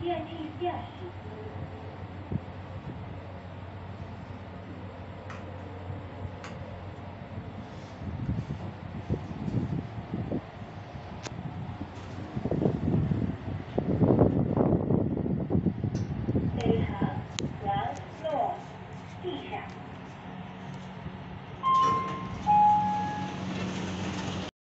电梯下行。